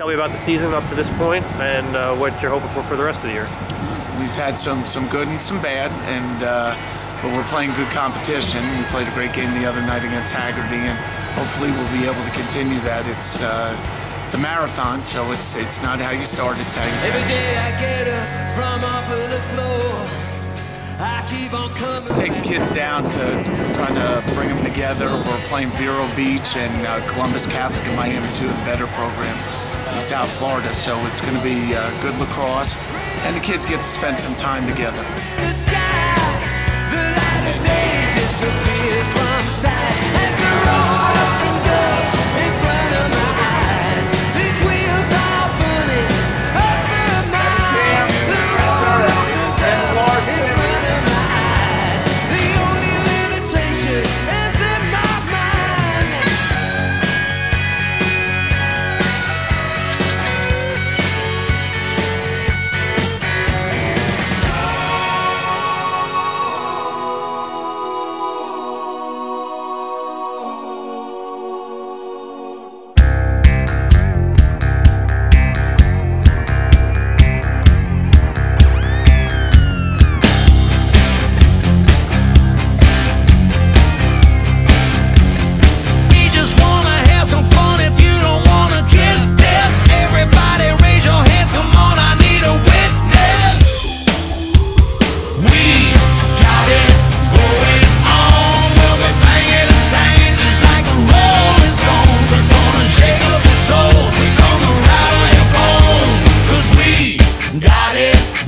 Tell me about the season up to this point and uh, what you're hoping for for the rest of the year. We've had some some good and some bad, and uh, but we're playing good competition. We played a great game the other night against Hagerty, and hopefully we'll be able to continue that. It's uh, it's a marathon, so it's it's not how you start, it's how you finish. Take the kids down to trying to bring them together. We're playing Vero Beach and uh, Columbus Catholic in Miami, two of the better programs in South Florida. So it's going to be uh, good lacrosse, and the kids get to spend some time together.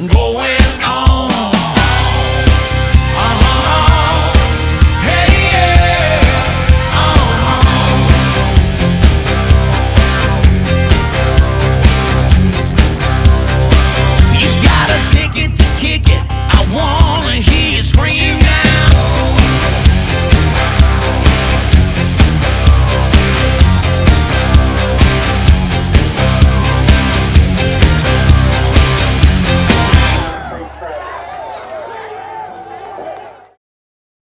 Going